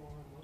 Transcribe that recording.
more